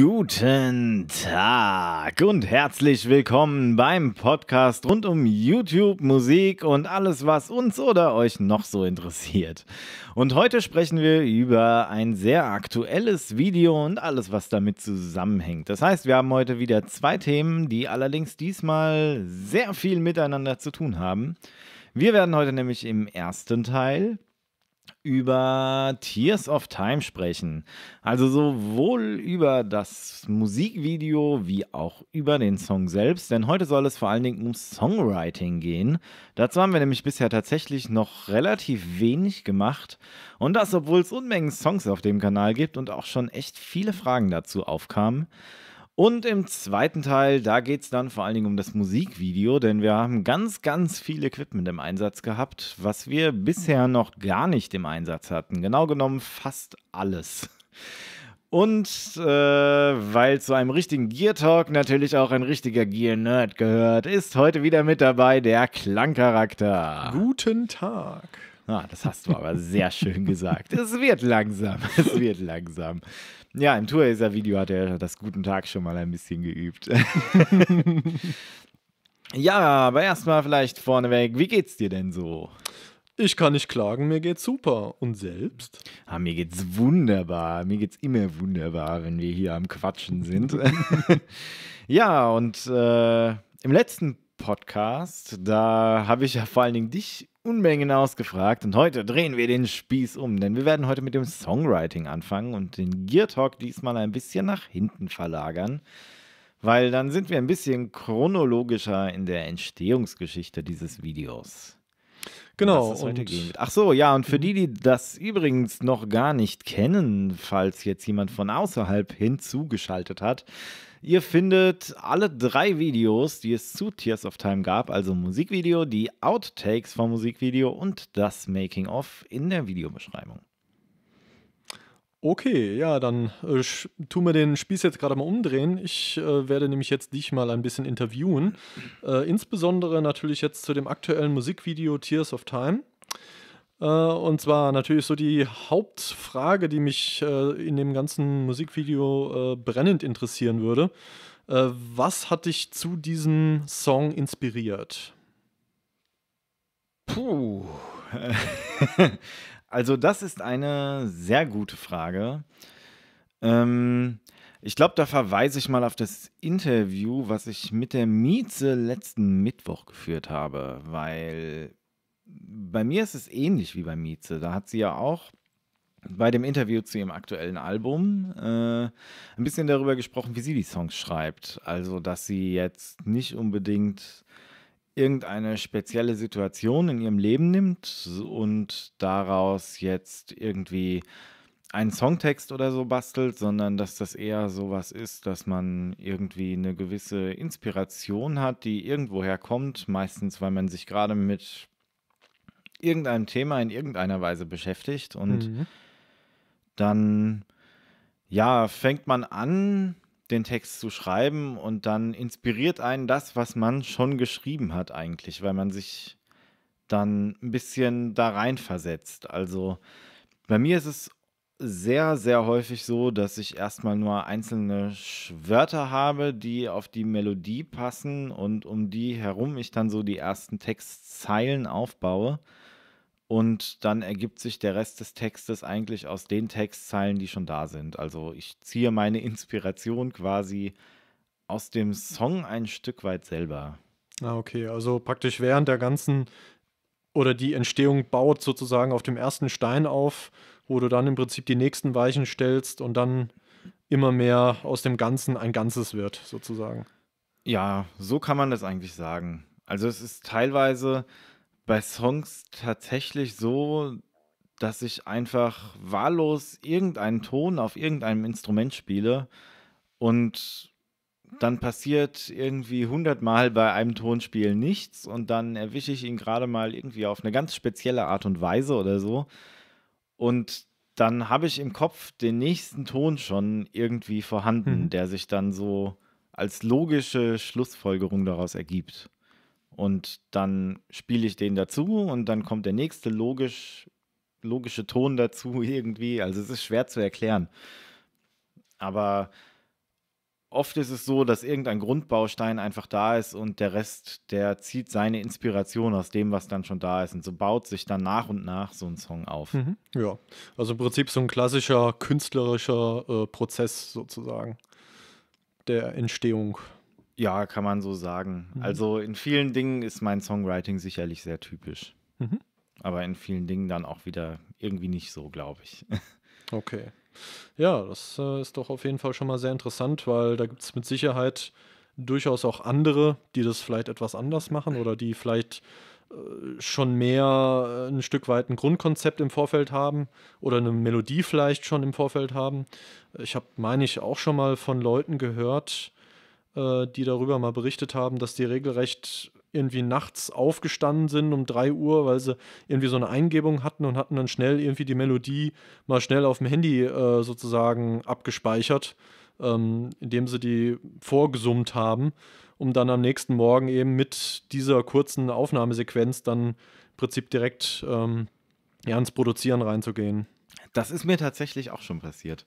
Guten Tag und herzlich willkommen beim Podcast rund um YouTube, Musik und alles, was uns oder euch noch so interessiert. Und heute sprechen wir über ein sehr aktuelles Video und alles, was damit zusammenhängt. Das heißt, wir haben heute wieder zwei Themen, die allerdings diesmal sehr viel miteinander zu tun haben. Wir werden heute nämlich im ersten Teil über Tears of Time sprechen. Also sowohl über das Musikvideo wie auch über den Song selbst, denn heute soll es vor allen Dingen um Songwriting gehen. Dazu haben wir nämlich bisher tatsächlich noch relativ wenig gemacht und das, obwohl es Unmengen Songs auf dem Kanal gibt und auch schon echt viele Fragen dazu aufkamen. Und im zweiten Teil, da geht es dann vor allen Dingen um das Musikvideo, denn wir haben ganz, ganz viel Equipment im Einsatz gehabt, was wir bisher noch gar nicht im Einsatz hatten. Genau genommen fast alles. Und äh, weil zu einem richtigen Gear Talk natürlich auch ein richtiger Gear Nerd gehört, ist heute wieder mit dabei der Klangcharakter. Guten Tag. Ah, das hast du aber sehr schön gesagt. Es wird langsam. Es wird langsam. Ja, im Touracer-Video hat er das Guten Tag schon mal ein bisschen geübt. ja, aber erstmal vielleicht vorneweg, wie geht's dir denn so? Ich kann nicht klagen, mir geht's super. Und selbst? Ah, mir geht's wunderbar. Mir geht's immer wunderbar, wenn wir hier am Quatschen sind. ja, und äh, im letzten Podcast, da habe ich ja vor allen Dingen dich Unmengen ausgefragt und heute drehen wir den Spieß um, denn wir werden heute mit dem Songwriting anfangen und den Gear Talk diesmal ein bisschen nach hinten verlagern, weil dann sind wir ein bisschen chronologischer in der Entstehungsgeschichte dieses Videos. Genau. Ach so, ja, und für die, die das übrigens noch gar nicht kennen, falls jetzt jemand von außerhalb hinzugeschaltet hat, Ihr findet alle drei Videos, die es zu Tears of Time gab, also Musikvideo, die Outtakes vom Musikvideo und das Making-of in der Videobeschreibung. Okay, ja, dann äh, tu mir den Spieß jetzt gerade mal umdrehen. Ich äh, werde nämlich jetzt dich mal ein bisschen interviewen. Äh, insbesondere natürlich jetzt zu dem aktuellen Musikvideo Tears of Time. Äh, und zwar natürlich so die Hauptfrage, die mich äh, in dem ganzen Musikvideo äh, brennend interessieren würde. was hat dich zu diesem Song inspiriert? Puh. also das ist eine sehr gute Frage. Ähm, ich glaube, da verweise ich mal auf das Interview, was ich mit der Mieze letzten Mittwoch geführt habe, weil bei mir ist es ähnlich wie bei Mieze. Da hat sie ja auch bei dem Interview zu ihrem aktuellen Album äh, ein bisschen darüber gesprochen, wie sie die Songs schreibt. Also, dass sie jetzt nicht unbedingt irgendeine spezielle Situation in ihrem Leben nimmt und daraus jetzt irgendwie einen Songtext oder so bastelt, sondern dass das eher sowas ist, dass man irgendwie eine gewisse Inspiration hat, die irgendwoher kommt, meistens weil man sich gerade mit irgendeinem Thema in irgendeiner Weise beschäftigt und mhm. dann ja, fängt man an, den Text zu schreiben und dann inspiriert einen das, was man schon geschrieben hat eigentlich, weil man sich dann ein bisschen da rein versetzt. Also bei mir ist es sehr, sehr häufig so, dass ich erstmal nur einzelne Wörter habe, die auf die Melodie passen und um die herum ich dann so die ersten Textzeilen aufbaue. Und dann ergibt sich der Rest des Textes eigentlich aus den Textzeilen, die schon da sind. Also ich ziehe meine Inspiration quasi aus dem Song ein Stück weit selber. Ah, okay. Also praktisch während der ganzen oder die Entstehung baut sozusagen auf dem ersten Stein auf, wo du dann im Prinzip die nächsten Weichen stellst und dann immer mehr aus dem Ganzen ein Ganzes wird, sozusagen. Ja, so kann man das eigentlich sagen. Also es ist teilweise bei Songs tatsächlich so, dass ich einfach wahllos irgendeinen Ton auf irgendeinem Instrument spiele und dann passiert irgendwie hundertmal bei einem Tonspiel nichts und dann erwische ich ihn gerade mal irgendwie auf eine ganz spezielle Art und Weise oder so und dann habe ich im Kopf den nächsten Ton schon irgendwie vorhanden, mhm. der sich dann so als logische Schlussfolgerung daraus ergibt und dann spiele ich den dazu und dann kommt der nächste logisch, logische Ton dazu irgendwie. Also es ist schwer zu erklären. Aber oft ist es so, dass irgendein Grundbaustein einfach da ist und der Rest, der zieht seine Inspiration aus dem, was dann schon da ist. Und so baut sich dann nach und nach so ein Song auf. Mhm. Ja, also im Prinzip so ein klassischer künstlerischer äh, Prozess sozusagen der Entstehung. Ja, kann man so sagen. Mhm. Also in vielen Dingen ist mein Songwriting sicherlich sehr typisch. Mhm. Aber in vielen Dingen dann auch wieder irgendwie nicht so, glaube ich. Okay. Ja, das äh, ist doch auf jeden Fall schon mal sehr interessant, weil da gibt es mit Sicherheit durchaus auch andere, die das vielleicht etwas anders machen oder die vielleicht äh, schon mehr äh, ein Stück weit ein Grundkonzept im Vorfeld haben oder eine Melodie vielleicht schon im Vorfeld haben. Ich habe, meine ich, auch schon mal von Leuten gehört, äh, die darüber mal berichtet haben, dass die regelrecht irgendwie nachts aufgestanden sind um 3 Uhr, weil sie irgendwie so eine Eingebung hatten und hatten dann schnell irgendwie die Melodie mal schnell auf dem Handy äh, sozusagen abgespeichert, ähm, indem sie die vorgesummt haben, um dann am nächsten Morgen eben mit dieser kurzen Aufnahmesequenz dann im Prinzip direkt ähm, ja, ins Produzieren reinzugehen. Das ist mir tatsächlich auch schon passiert.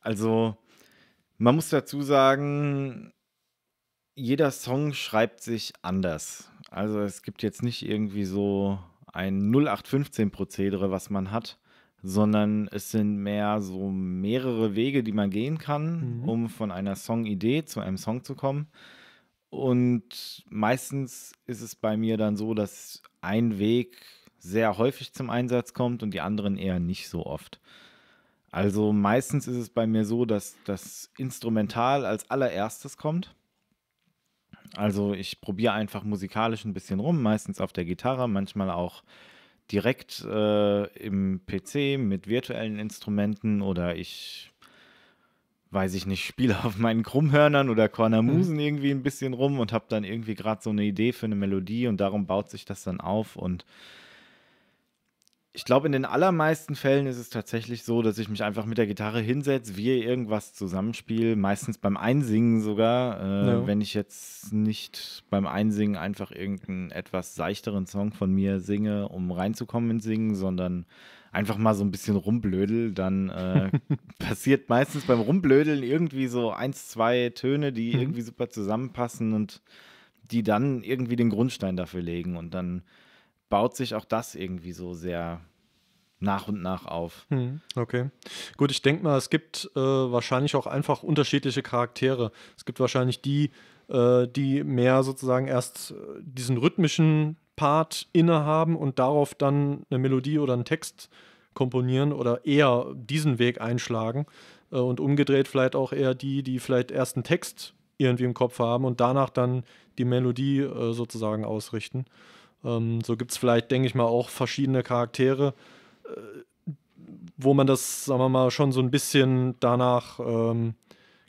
Also, man muss dazu sagen, jeder Song schreibt sich anders. Also es gibt jetzt nicht irgendwie so ein 0815-Prozedere, was man hat, sondern es sind mehr so mehrere Wege, die man gehen kann, mhm. um von einer Songidee zu einem Song zu kommen. Und meistens ist es bei mir dann so, dass ein Weg sehr häufig zum Einsatz kommt und die anderen eher nicht so oft. Also meistens ist es bei mir so, dass das Instrumental als allererstes kommt. Also ich probiere einfach musikalisch ein bisschen rum, meistens auf der Gitarre, manchmal auch direkt äh, im PC mit virtuellen Instrumenten oder ich weiß ich nicht, spiele auf meinen Krummhörnern oder Kornamusen mhm. irgendwie ein bisschen rum und habe dann irgendwie gerade so eine Idee für eine Melodie und darum baut sich das dann auf und ich glaube, in den allermeisten Fällen ist es tatsächlich so, dass ich mich einfach mit der Gitarre hinsetze, wir irgendwas zusammenspiele, meistens beim Einsingen sogar. Äh, ja. Wenn ich jetzt nicht beim Einsingen einfach irgendeinen etwas seichteren Song von mir singe, um reinzukommen ins Singen, sondern einfach mal so ein bisschen rumblödel, dann äh, passiert meistens beim Rumblödeln irgendwie so eins, zwei Töne, die mhm. irgendwie super zusammenpassen und die dann irgendwie den Grundstein dafür legen und dann baut sich auch das irgendwie so sehr nach und nach auf. Hm, okay. Gut, ich denke mal, es gibt äh, wahrscheinlich auch einfach unterschiedliche Charaktere. Es gibt wahrscheinlich die, äh, die mehr sozusagen erst äh, diesen rhythmischen Part innehaben und darauf dann eine Melodie oder einen Text komponieren oder eher diesen Weg einschlagen. Äh, und umgedreht vielleicht auch eher die, die vielleicht erst einen Text irgendwie im Kopf haben und danach dann die Melodie äh, sozusagen ausrichten. Ähm, so gibt es vielleicht, denke ich mal, auch verschiedene Charaktere, äh, wo man das, sagen wir mal, schon so ein bisschen danach ähm,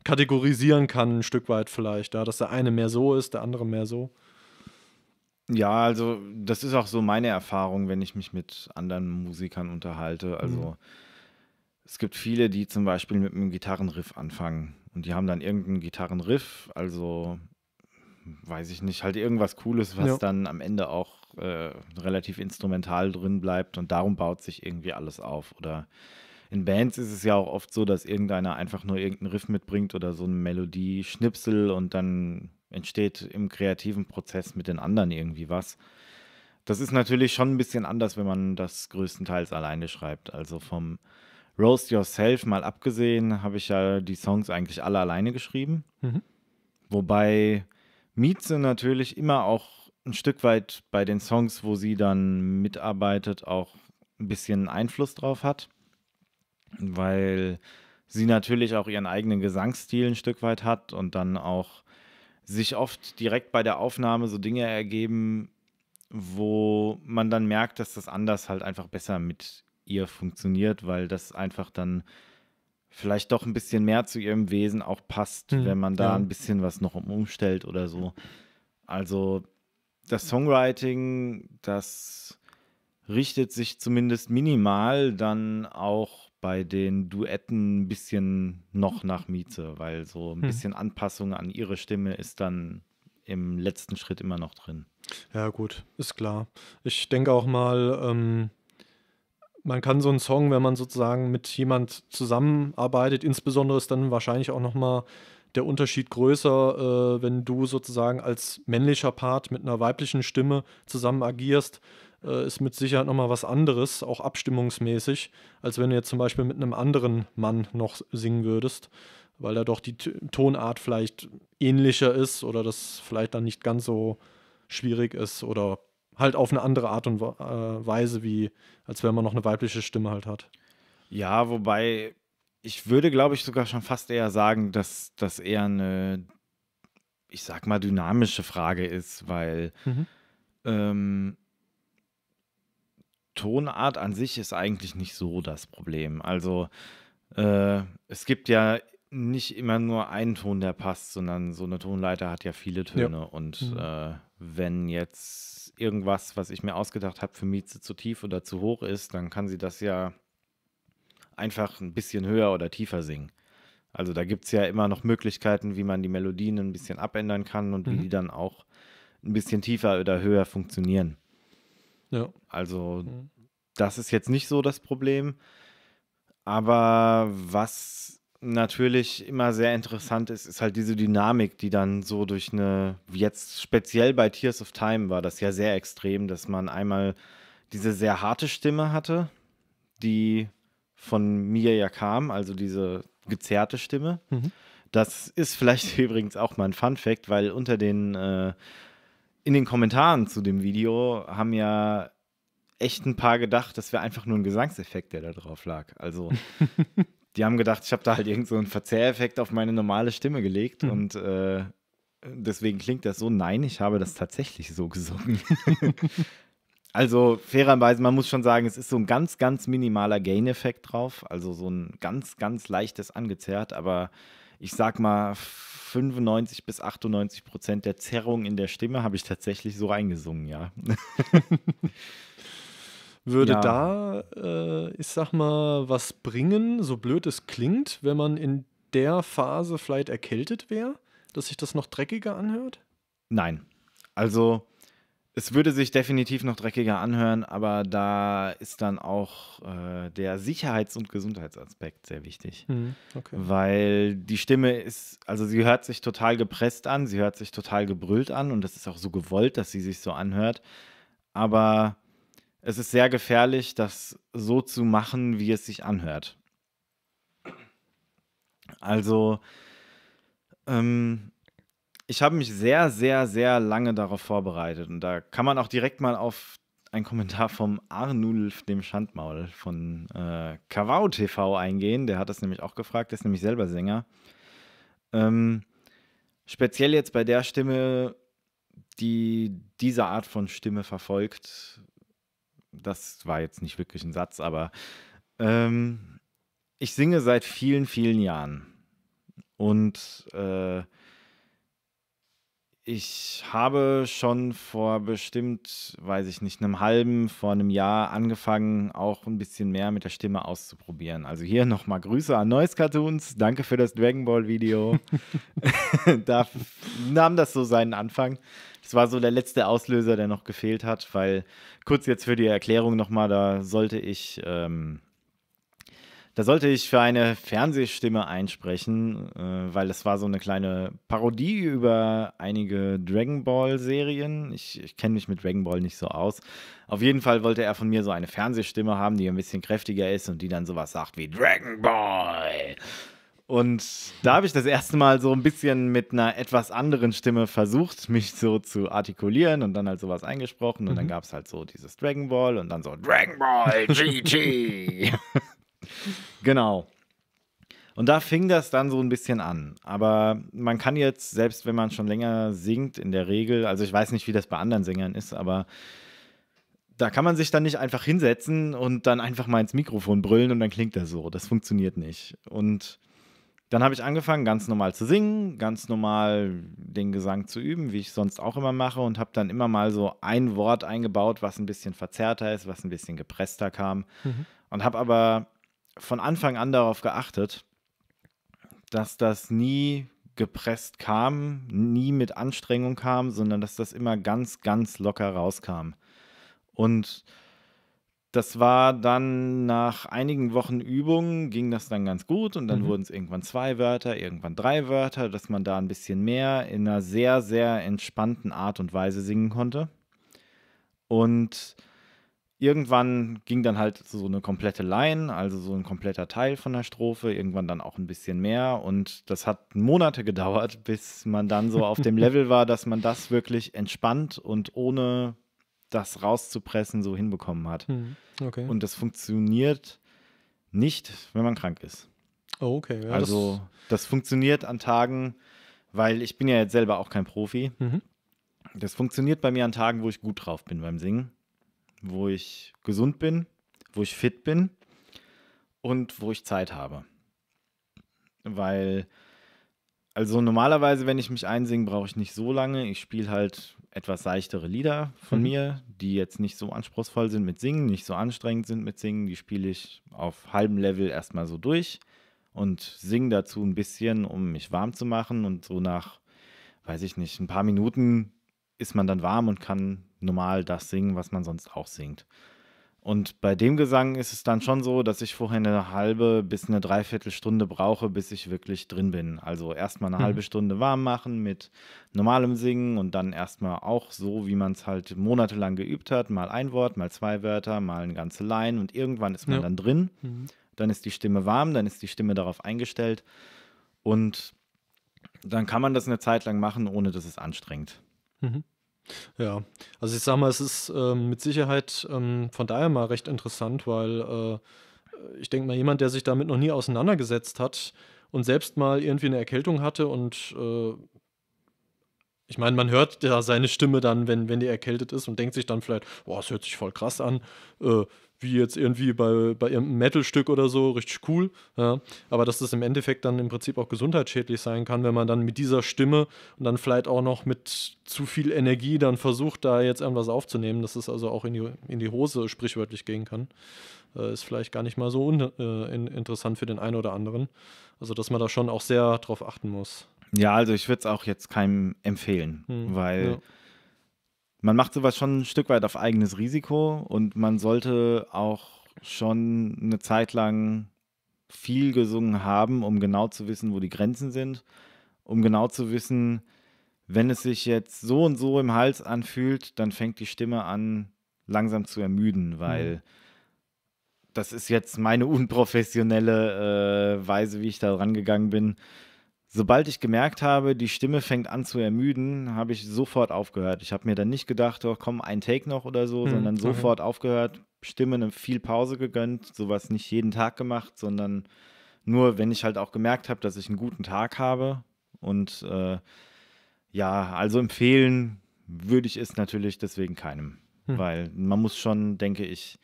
kategorisieren kann, ein Stück weit vielleicht. Ja? Dass der eine mehr so ist, der andere mehr so. Ja, also das ist auch so meine Erfahrung, wenn ich mich mit anderen Musikern unterhalte. Also mhm. es gibt viele, die zum Beispiel mit einem Gitarrenriff anfangen und die haben dann irgendeinen Gitarrenriff, also weiß ich nicht, halt irgendwas Cooles, was ja. dann am Ende auch äh, relativ instrumental drin bleibt und darum baut sich irgendwie alles auf. Oder in Bands ist es ja auch oft so, dass irgendeiner einfach nur irgendeinen Riff mitbringt oder so eine Melodie, Schnipsel und dann entsteht im kreativen Prozess mit den anderen irgendwie was. Das ist natürlich schon ein bisschen anders, wenn man das größtenteils alleine schreibt. Also vom Roast Yourself mal abgesehen, habe ich ja die Songs eigentlich alle alleine geschrieben. Mhm. Wobei Mieze natürlich immer auch ein Stück weit bei den Songs, wo sie dann mitarbeitet, auch ein bisschen Einfluss drauf hat, weil sie natürlich auch ihren eigenen Gesangsstil ein Stück weit hat und dann auch sich oft direkt bei der Aufnahme so Dinge ergeben, wo man dann merkt, dass das anders halt einfach besser mit ihr funktioniert, weil das einfach dann vielleicht doch ein bisschen mehr zu ihrem Wesen auch passt, hm, wenn man da ja. ein bisschen was noch umstellt oder so. Also das Songwriting, das richtet sich zumindest minimal dann auch bei den Duetten ein bisschen noch nach Mieze, weil so ein hm. bisschen Anpassung an ihre Stimme ist dann im letzten Schritt immer noch drin. Ja, gut, ist klar. Ich denke auch mal, ähm, man kann so einen Song, wenn man sozusagen mit jemand zusammenarbeitet, insbesondere ist dann wahrscheinlich auch nochmal der Unterschied größer, äh, wenn du sozusagen als männlicher Part mit einer weiblichen Stimme zusammen agierst, äh, ist mit Sicherheit nochmal was anderes, auch abstimmungsmäßig, als wenn du jetzt zum Beispiel mit einem anderen Mann noch singen würdest, weil da doch die T Tonart vielleicht ähnlicher ist oder das vielleicht dann nicht ganz so schwierig ist oder halt auf eine andere Art und äh, Weise, wie als wenn man noch eine weibliche Stimme halt hat. Ja, wobei ich würde, glaube ich, sogar schon fast eher sagen, dass das eher eine, ich sag mal, dynamische Frage ist, weil mhm. ähm, Tonart an sich ist eigentlich nicht so das Problem. Also äh, es gibt ja nicht immer nur einen Ton, der passt, sondern so eine Tonleiter hat ja viele Töne. Ja. Und mhm. äh, wenn jetzt irgendwas, was ich mir ausgedacht habe, für Mieze zu tief oder zu hoch ist, dann kann sie das ja einfach ein bisschen höher oder tiefer singen. Also da gibt es ja immer noch Möglichkeiten, wie man die Melodien ein bisschen abändern kann und mhm. wie die dann auch ein bisschen tiefer oder höher funktionieren. Ja. Also mhm. das ist jetzt nicht so das Problem. Aber was natürlich immer sehr interessant ist, ist halt diese Dynamik, die dann so durch eine, jetzt speziell bei Tears of Time war das ja sehr extrem, dass man einmal diese sehr harte Stimme hatte, die von mir ja kam, also diese gezerrte Stimme. Mhm. Das ist vielleicht übrigens auch mal ein Fun Fact, weil unter den äh, in den Kommentaren zu dem Video haben ja echt ein paar gedacht, das wäre einfach nur ein Gesangseffekt, der da drauf lag. Also die haben gedacht, ich habe da halt irgend so einen Verzehreffekt auf meine normale Stimme gelegt mhm. und äh, deswegen klingt das so. Nein, ich habe das tatsächlich so gesungen. also fairerweise, man muss schon sagen, es ist so ein ganz, ganz minimaler Gain-Effekt drauf, also so ein ganz, ganz leichtes angezerrt, aber ich sag mal 95 bis 98 Prozent der Zerrung in der Stimme habe ich tatsächlich so eingesungen, ja. Würde ja. da, äh, ich sag mal, was bringen, so blöd es klingt, wenn man in der Phase vielleicht erkältet wäre, dass sich das noch dreckiger anhört? Nein. Also, es würde sich definitiv noch dreckiger anhören, aber da ist dann auch äh, der Sicherheits- und Gesundheitsaspekt sehr wichtig. Hm, okay. Weil die Stimme ist, also sie hört sich total gepresst an, sie hört sich total gebrüllt an und das ist auch so gewollt, dass sie sich so anhört. Aber es ist sehr gefährlich, das so zu machen, wie es sich anhört. Also, ähm, ich habe mich sehr, sehr, sehr lange darauf vorbereitet. Und da kann man auch direkt mal auf einen Kommentar vom Arnulf, dem Schandmaul von äh, Kawau TV eingehen. Der hat das nämlich auch gefragt, der ist nämlich selber Sänger. Ähm, speziell jetzt bei der Stimme, die diese Art von Stimme verfolgt, das war jetzt nicht wirklich ein Satz, aber ähm, ich singe seit vielen, vielen Jahren. Und äh, ich habe schon vor bestimmt, weiß ich nicht, einem halben, vor einem Jahr angefangen, auch ein bisschen mehr mit der Stimme auszuprobieren. Also hier nochmal Grüße an Neues Cartoons. Danke für das Dragon Ball Video. da nahm das so seinen Anfang. Das war so der letzte Auslöser, der noch gefehlt hat, weil kurz jetzt für die Erklärung nochmal, da sollte ich, ähm, da sollte ich für eine Fernsehstimme einsprechen, äh, weil es war so eine kleine Parodie über einige Dragon Ball Serien. Ich, ich kenne mich mit Dragon Ball nicht so aus. Auf jeden Fall wollte er von mir so eine Fernsehstimme haben, die ein bisschen kräftiger ist und die dann sowas sagt wie Dragon Ball. Und da habe ich das erste Mal so ein bisschen mit einer etwas anderen Stimme versucht, mich so zu artikulieren und dann halt sowas eingesprochen. Und mhm. dann gab es halt so dieses Dragon Ball und dann so Dragon Ball GG. genau. Und da fing das dann so ein bisschen an. Aber man kann jetzt, selbst wenn man schon länger singt, in der Regel, also ich weiß nicht, wie das bei anderen Sängern ist, aber da kann man sich dann nicht einfach hinsetzen und dann einfach mal ins Mikrofon brüllen und dann klingt das so. Das funktioniert nicht. Und dann habe ich angefangen, ganz normal zu singen, ganz normal den Gesang zu üben, wie ich sonst auch immer mache, und habe dann immer mal so ein Wort eingebaut, was ein bisschen verzerrter ist, was ein bisschen gepresster kam. Mhm. Und habe aber von Anfang an darauf geachtet, dass das nie gepresst kam, nie mit Anstrengung kam, sondern dass das immer ganz, ganz locker rauskam. Und das war dann nach einigen Wochen Übung ging das dann ganz gut und dann Mhm. wurden es irgendwann zwei Wörter, irgendwann drei Wörter, dass man da ein bisschen mehr in einer sehr, sehr entspannten Art und Weise singen konnte. Und irgendwann ging dann halt so eine komplette Line, also so ein kompletter Teil von der Strophe, irgendwann dann auch ein bisschen mehr. Und das hat Monate gedauert, bis man dann so auf dem Level war, dass man das wirklich entspannt und ohne das rauszupressen so hinbekommen hat. Hm. Okay. Und das funktioniert nicht, wenn man krank ist. oh, okay. Ja, also das funktioniert an Tagen, weil ich bin ja jetzt selber auch kein Profi. Das, mhm. Das funktioniert bei mir an Tagen, wo ich gut drauf bin beim Singen, wo ich gesund bin, wo ich fit bin und wo ich Zeit habe. Weil, also normalerweise, wenn ich mich einsinge, brauche ich nicht so lange. Ich spiele halt etwas seichtere Lieder von Mhm. mir, die jetzt nicht so anspruchsvoll sind mit Singen, nicht so anstrengend sind mit Singen. Die spiele ich auf halbem Level erstmal so durch und singe dazu ein bisschen, um mich warm zu machen. Und so nach, weiß ich nicht, ein paar Minuten ist man dann warm und kann normal das singen, was man sonst auch singt. Und bei dem Gesang ist es dann schon so, dass ich vorher eine halbe bis eine Dreiviertelstunde brauche, bis ich wirklich drin bin. Also erstmal eine Mhm. halbe Stunde warm machen mit normalem Singen und dann erstmal auch so, wie man es halt monatelang geübt hat. Mal ein Wort, mal zwei Wörter, mal eine ganze Line und irgendwann ist man Ja. dann drin. Mhm. Dann ist die Stimme warm, dann ist die Stimme darauf eingestellt und dann kann man das eine Zeit lang machen, ohne dass es anstrengt. Mhm. Ja, also ich sag mal, es ist ähm, mit Sicherheit ähm, von daher mal recht interessant, weil äh, ich denke mal, jemand, der sich damit noch nie auseinandergesetzt hat und selbst mal irgendwie eine Erkältung hatte und äh, ich meine, man hört ja seine Stimme dann, wenn, wenn die erkältet ist und denkt sich dann vielleicht, boah, das hört sich voll krass an, äh, wie jetzt irgendwie bei, bei irgendeinem Metal-Stück oder so, richtig cool. Ja. Aber dass das im Endeffekt dann im Prinzip auch gesundheitsschädlich sein kann, wenn man dann mit dieser Stimme und dann vielleicht auch noch mit zu viel Energie dann versucht, da jetzt irgendwas aufzunehmen, dass es also auch in die, in die Hose sprichwörtlich gehen kann, äh, ist vielleicht gar nicht mal so un, äh, in, interessant für den einen oder anderen. Also, dass man da schon auch sehr drauf achten muss. Ja, also ich würde es auch jetzt keinem empfehlen, Hm, weil ja. Man macht sowas schon ein Stück weit auf eigenes Risiko und man sollte auch schon eine Zeit lang viel gesungen haben, um genau zu wissen, wo die Grenzen sind, um genau zu wissen, wenn es sich jetzt so und so im Hals anfühlt, dann fängt die Stimme an langsam zu ermüden, weil das ist jetzt meine unprofessionelle äh, Weise, wie ich da rangegangen bin. Sobald ich gemerkt habe, die Stimme fängt an zu ermüden, habe ich sofort aufgehört. Ich habe mir dann nicht gedacht, oh, komm, ein Take noch oder so, Hm, sondern okay. sofort aufgehört, Stimme eine viel Pause gegönnt, sowas nicht jeden Tag gemacht, sondern nur, wenn ich halt auch gemerkt habe, dass ich einen guten Tag habe. Und äh, ja, also empfehlen würde ich es natürlich deswegen keinem, Hm. weil man muss schon, denke ich,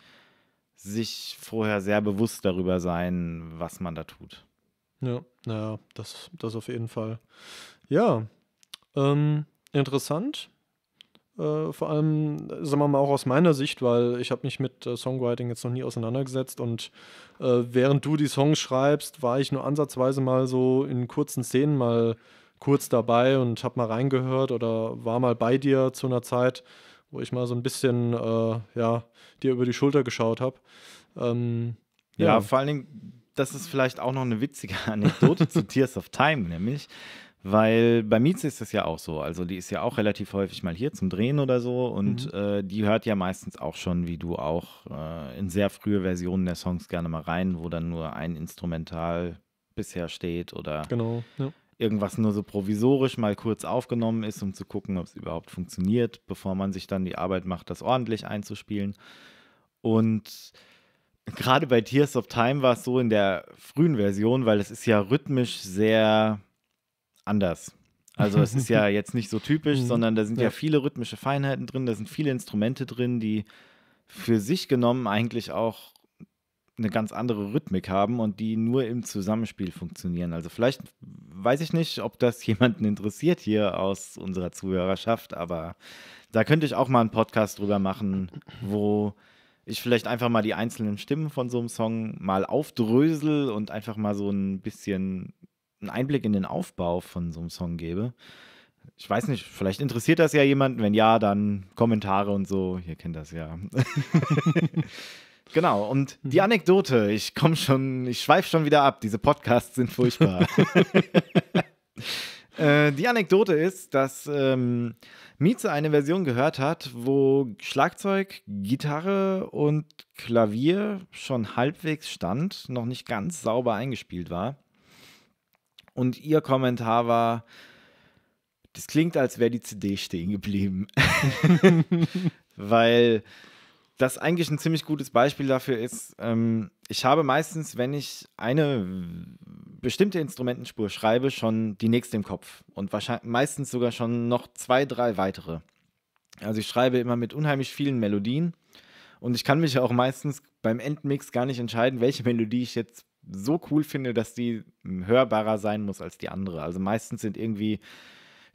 sich vorher sehr bewusst darüber sein, was man da tut. Ja, naja, das, das auf jeden Fall. Ja, ähm, interessant. Äh, vor allem, sagen wir mal, auch aus meiner Sicht, weil ich habe mich mit äh, Songwriting jetzt noch nie auseinandergesetzt und äh, während du die Songs schreibst, war ich nur ansatzweise mal so in kurzen Szenen mal kurz dabei und habe mal reingehört oder war mal bei dir zu einer Zeit, wo ich mal so ein bisschen, äh, ja, dir über die Schulter geschaut habe. Ähm, Ja, ja, vor allen Dingen, das ist vielleicht auch noch eine witzige Anekdote zu Tears of Time, nämlich, weil bei Mieze ist das ja auch so. Also die ist ja auch relativ häufig mal hier zum Drehen oder so und äh, die hört ja meistens auch schon, wie du auch, äh, in sehr frühe Versionen der Songs gerne mal rein, wo dann nur ein Instrumental bisher steht oder genau. Ja. irgendwas nur so provisorisch mal kurz aufgenommen ist, um zu gucken, ob es überhaupt funktioniert, bevor man sich dann die Arbeit macht, das ordentlich einzuspielen. Und gerade bei Tears of Time war es so in der frühen Version, weil es ist ja rhythmisch sehr anders. Also es ist ja jetzt nicht so typisch, Mhm. sondern da sind ja. Ja. viele rhythmische Feinheiten drin, da sind viele Instrumente drin, die für sich genommen eigentlich auch eine ganz andere Rhythmik haben und die nur im Zusammenspiel funktionieren. Also vielleicht weiß ich nicht, ob das jemanden interessiert hier aus unserer Zuhörerschaft, aber da könnte ich auch mal einen Podcast drüber machen, wo ich vielleicht einfach mal die einzelnen Stimmen von so einem Song mal aufdrösel und einfach mal so ein bisschen einen Einblick in den Aufbau von so einem Song gebe. Ich weiß nicht, vielleicht interessiert das ja jemanden. Wenn ja, dann Kommentare und so. Ihr kennt das ja. Genau, und die Anekdote, ich komme schon, ich schweife schon wieder ab, diese Podcasts sind furchtbar. äh, die Anekdote ist, dass ähm, Mieze eine Version gehört hat, wo Schlagzeug, Gitarre und Klavier schon halbwegs stand, noch nicht ganz sauber eingespielt war. Und ihr Kommentar war, das klingt, als wäre die CD stehen geblieben. Weil das eigentlich ein ziemlich gutes Beispiel dafür ist. Ähm, ich habe meistens, wenn ich eine bestimmte Instrumentenspur schreibe, schon die nächste im Kopf und wahrscheinlich meistens sogar schon noch zwei, drei weitere. Also ich schreibe immer mit unheimlich vielen Melodien und ich kann mich auch meistens beim Endmix gar nicht entscheiden, welche Melodie ich jetzt so cool finde, dass die hörbarer sein muss als die andere. Also meistens sind irgendwie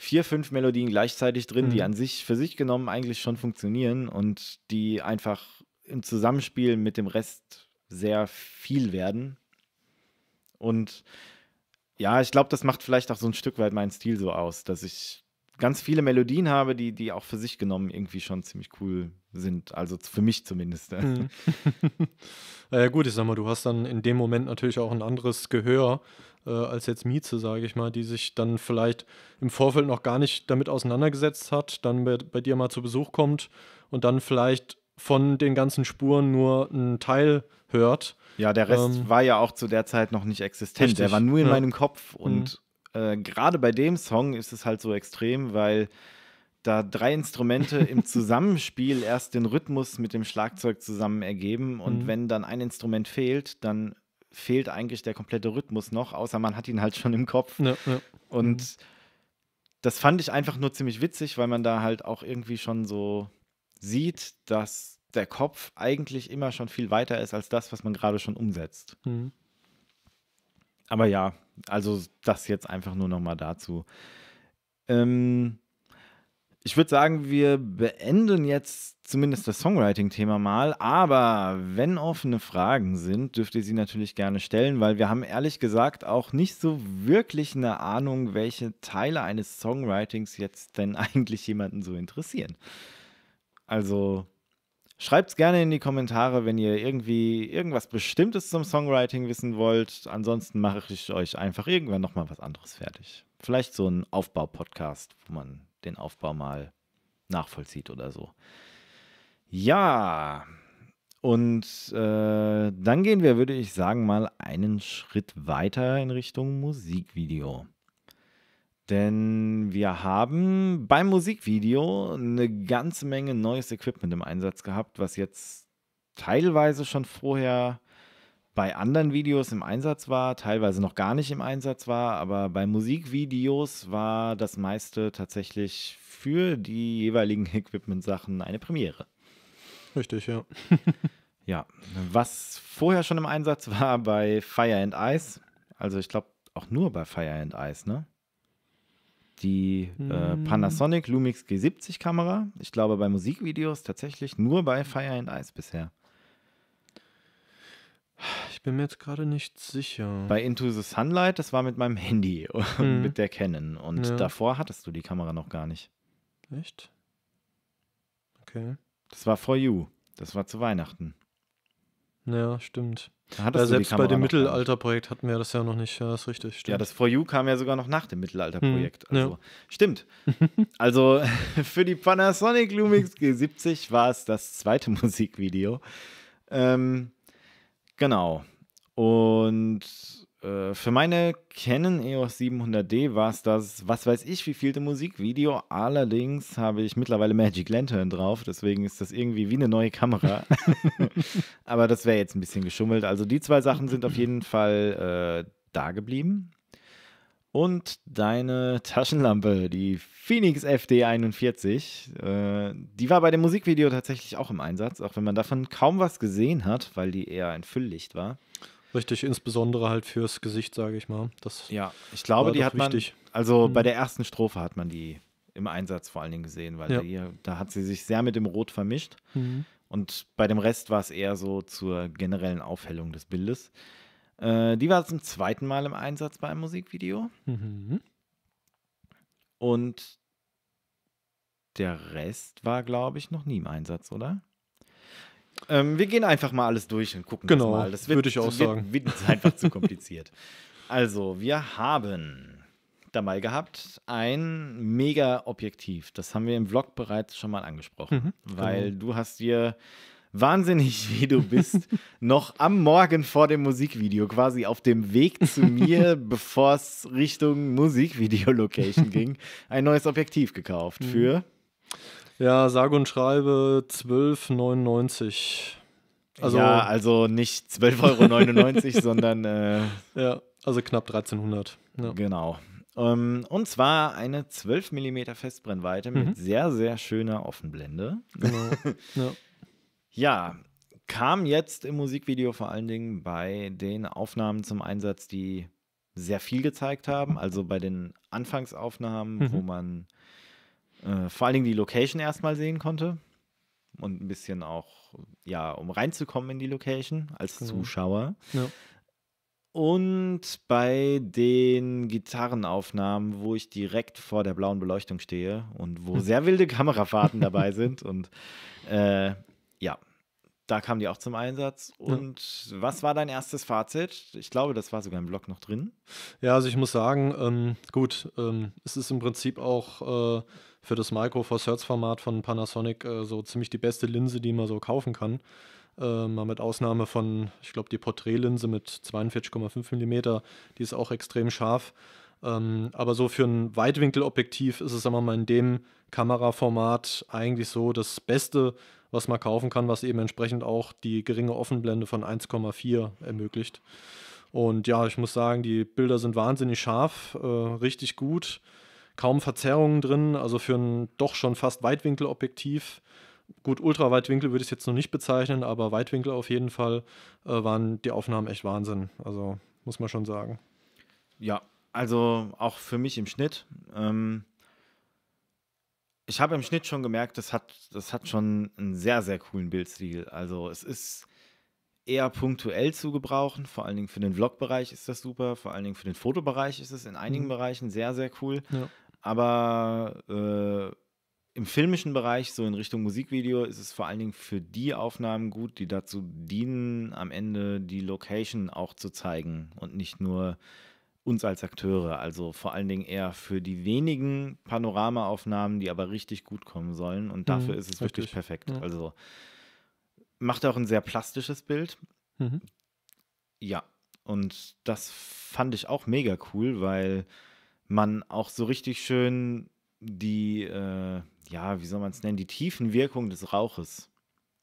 vier, fünf Melodien gleichzeitig drin, mhm. die an sich für sich genommen eigentlich schon funktionieren und die einfach im Zusammenspiel mit dem Rest sehr viel werden. Und ja, ich glaube, das macht vielleicht auch so ein Stück weit meinen Stil so aus, dass ich ganz viele Melodien habe, die, die auch für sich genommen irgendwie schon ziemlich cool sind. Also für mich zumindest. Mhm. ja, gut, ich sag mal, du hast dann in dem Moment natürlich auch ein anderes Gehör äh, als jetzt Mieze, sage ich mal, die sich dann vielleicht im Vorfeld noch gar nicht damit auseinandergesetzt hat, dann bei, bei dir mal zu Besuch kommt und dann vielleicht von den ganzen Spuren nur einen Teil hört. Ja, der Rest ähm, war ja auch zu der Zeit noch nicht existent. Richtig, der war nur in ja. meinem Kopf. Und mhm. Äh, gerade bei dem Song ist es halt so extrem, weil da drei Instrumente im Zusammenspiel erst den Rhythmus mit dem Schlagzeug zusammen ergeben. Und mhm. wenn dann ein Instrument fehlt, dann fehlt eigentlich der komplette Rhythmus noch, außer man hat ihn halt schon im Kopf. Ja, ja. Und mhm. das fand ich einfach nur ziemlich witzig, weil man da halt auch irgendwie schon so sieht, dass der Kopf eigentlich immer schon viel weiter ist als das, was man gerade schon umsetzt. Mhm. Aber ja, also das jetzt einfach nur noch mal dazu. Ähm, ich würde sagen, wir beenden jetzt zumindest das Songwriting-Thema mal. Aber wenn offene Fragen sind, dürft ihr sie natürlich gerne stellen, weil wir haben ehrlich gesagt auch nicht so wirklich eine Ahnung, welche Teile eines Songwritings jetzt denn eigentlich jemanden so interessieren. Also schreibt es gerne in die Kommentare, wenn ihr irgendwie irgendwas Bestimmtes zum Songwriting wissen wollt. Ansonsten mache ich euch einfach irgendwann nochmal was anderes fertig. Vielleicht so ein Aufbau-Podcast, wo man den Aufbau mal nachvollzieht oder so. Ja, und äh, dann gehen wir, würde ich sagen, mal einen Schritt weiter in Richtung Musikvideo. Denn wir haben beim Musikvideo eine ganze Menge neues Equipment im Einsatz gehabt, was jetzt teilweise schon vorher bei anderen Videos im Einsatz war, teilweise noch gar nicht im Einsatz war, aber bei Musikvideos war das meiste tatsächlich für die jeweiligen Equipment-Sachen eine Premiere. Richtig, ja. ja, was vorher schon im Einsatz war bei Fire and Ice, also ich glaube auch nur bei Fire and Ice, ne? Die äh, hm. Panasonic Lumix G70 Kamera. Ich glaube bei Musikvideos tatsächlich nur bei Fire and Ice bisher. Ich bin mir jetzt gerade nicht sicher. Bei Into the Sunlight, das war mit meinem Handy und mhm. mit der Canon. Und ja. davor hattest du die Kamera noch gar nicht. Echt? Okay. Das war For You. Das war zu Weihnachten. Ja, stimmt. Ja, selbst bei dem Mittelalterprojekt hatten wir das ja noch nicht. Ja, das ist richtig. Stimmt. Ja, das For You kam ja sogar noch nach dem Mittelalterprojekt. Hm, also, ja. Stimmt. also für die Panasonic Lumix G70 war es das zweite Musikvideo. Ähm, Genau. Und äh, für meine Canon EOS 700D war es das, was weiß ich, wie vielte Musikvideo. Allerdings habe ich mittlerweile Magic Lantern drauf, deswegen ist das irgendwie wie eine neue Kamera. Aber das wäre jetzt ein bisschen geschummelt. Also die zwei Sachen sind auf jeden Fall äh, da geblieben. Und deine Taschenlampe, die Phoenix FD41, äh, die war bei dem Musikvideo tatsächlich auch im Einsatz, auch wenn man davon kaum was gesehen hat, weil die eher ein Fülllicht war. Richtig, insbesondere halt fürs Gesicht, sage ich mal. Das ja, ich glaube, die hat wichtig. man, also mhm. bei der ersten Strophe hat man die im Einsatz vor allen Dingen gesehen, weil ja. die, da hat sie sich sehr mit dem Rot vermischt. Mhm. Und bei dem Rest war es eher so zur generellen Aufhellung des Bildes. Äh, die war zum zweiten Mal im Einsatz bei einem Musikvideo. Mhm. Und der Rest war, glaube ich, noch nie im Einsatz, oder? Ähm, wir gehen einfach mal alles durch und gucken Genau, das mal. Das würde ich auch wird, sagen. Wird uns einfach zu kompliziert. Also, wir haben dabei gehabt ein Mega-Objektiv. Das haben wir im Vlog bereits schon mal angesprochen, Mhm, weil genau. du hast dir wahnsinnig, wie du bist, noch am Morgen vor dem Musikvideo, quasi auf dem Weg zu mir, bevor es Richtung Musikvideo-Location ging, ein neues Objektiv gekauft Mhm. für Ja, sage und schreibe 12,99. Also, ja, ja, also nicht 12,99 Euro, sondern äh, also knapp 1300. Ja. genau. Ähm, und zwar eine 12 mm Festbrennweite Mhm. mit sehr, sehr schöner Offenblende. Genau. ja. Ja, kam jetzt im Musikvideo vor allen Dingen bei den Aufnahmen zum Einsatz, die sehr viel gezeigt haben. Also bei den Anfangsaufnahmen, Mhm. wo man äh, vor allen Dingen die Location erstmal sehen konnte. Und ein bisschen auch, ja, um reinzukommen in die Location als Genau. Zuschauer. Ja. Und bei den Gitarrenaufnahmen, wo ich direkt vor der blauen Beleuchtung stehe und wo sehr wilde Kamerafahrten dabei sind. Und äh, ja, da kam die auch zum Einsatz. Und was war dein erstes Fazit? Ich glaube, das war sogar im Blog noch drin. Ja, also ich muss sagen, ähm, gut, ähm, es ist im Prinzip auch äh, für das Micro Four Thirds Format von Panasonic äh, so ziemlich die beste Linse, die man so kaufen kann. Äh, mal mit Ausnahme von, ich glaube, die Porträtlinse mit 42,5 mm, die ist auch extrem scharf. Ähm, aber so für ein Weitwinkelobjektiv ist es, sagen wir mal, in dem Kameraformat eigentlich so das Beste, was man kaufen kann, was eben entsprechend auch die geringe Offenblende von 1,4 ermöglicht. Und ja, ich muss sagen, die Bilder sind wahnsinnig scharf, äh, richtig gut, kaum Verzerrungen drin, also für ein doch schon fast Weitwinkelobjektiv. Gut, Ultraweitwinkel würde ich es jetzt noch nicht bezeichnen, aber Weitwinkel auf jeden Fall äh, waren die Aufnahmen echt Wahnsinn. Also muss man schon sagen. Ja, also auch für mich im Schnitt. Ähm, ich habe im Schnitt schon gemerkt, das hat, das hat schon einen sehr, sehr coolen Bildstil. Also es ist eher punktuell zu gebrauchen, vor allen Dingen für den Vlog-Bereich ist das super, vor allen Dingen für den Fotobereich ist es in einigen Mhm. Bereichen sehr, sehr cool. Ja. Aber äh, im filmischen Bereich, so in Richtung Musikvideo, ist es vor allen Dingen für die Aufnahmen gut, die dazu dienen, am Ende die Location auch zu zeigen und nicht nur uns als Akteure. Also vor allen Dingen eher für die wenigen Panoramaaufnahmen, die aber richtig gut kommen sollen. Und dafür Mhm, ist es wirklich richtig. perfekt. Ja. Also macht auch ein sehr plastisches Bild. Mhm. Ja, und das fand ich auch mega cool, weil man auch so richtig schön die, äh, ja, wie soll man es nennen, die tiefen Wirkung des Rauches,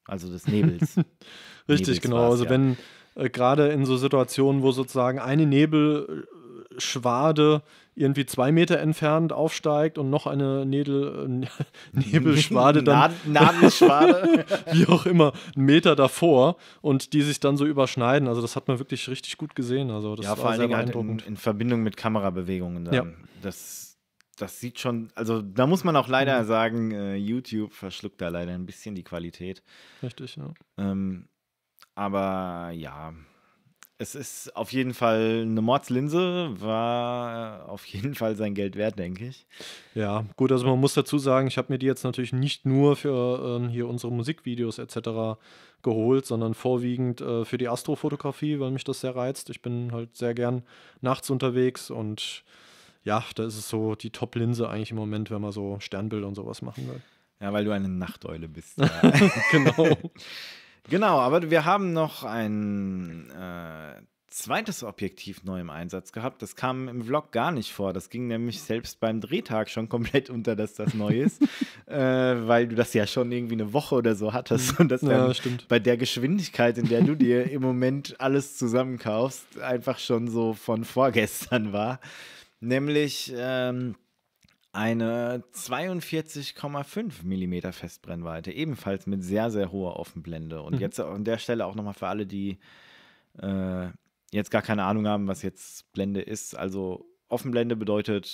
also des Nebels. Richtig, Nebels genau. Also ja. wenn äh, gerade in so Situationen, wo sozusagen eine Nebelschwade irgendwie zwei Meter entfernt aufsteigt und noch eine Nebel, äh, Nebelschwade dann Na Nadelschwade. wie auch immer, einen Meter davor und die sich dann so überschneiden. Also das hat man wirklich richtig gut gesehen. Also das ja, vor war allen sehr Dingen halt in, in Verbindung mit Kamerabewegungen dann. Ja. Das, das sieht schon, also da muss man auch leider Mhm. sagen, äh, YouTube verschluckt da leider ein bisschen die Qualität. Richtig, ja. Ähm, aber ja, es ist auf jeden Fall eine Mordslinse, war auf jeden Fall sein Geld wert, denke ich. Ja, gut, also man muss dazu sagen, ich habe mir die jetzt natürlich nicht nur für ähm, hier unsere Musikvideos etc. geholt, sondern vorwiegend äh, für die Astrofotografie, weil mich das sehr reizt. Ich bin halt sehr gern nachts unterwegs und ja, da ist es so die Top-Linse eigentlich im Moment, wenn man so Sternbilder und sowas machen will. Ja, weil du eine Nachteule bist. Ja. genau. genau, aber wir haben noch ein äh, zweites Objektiv neu im Einsatz gehabt. Das kam im Vlog gar nicht vor. Das ging nämlich selbst beim Drehtag schon komplett unter, dass das neu ist, äh, weil du das ja schon irgendwie eine Woche oder so hattest und das dann Ja, bei der Geschwindigkeit, in der du dir im Moment alles zusammenkaufst, einfach schon so von vorgestern war. Nämlich ähm, eine 42,5 mm Festbrennweite, ebenfalls mit sehr, sehr hoher Offenblende. Und Mhm. jetzt an der Stelle auch nochmal für alle, die äh, jetzt gar keine Ahnung haben, was jetzt Blende ist. Also Offenblende bedeutet,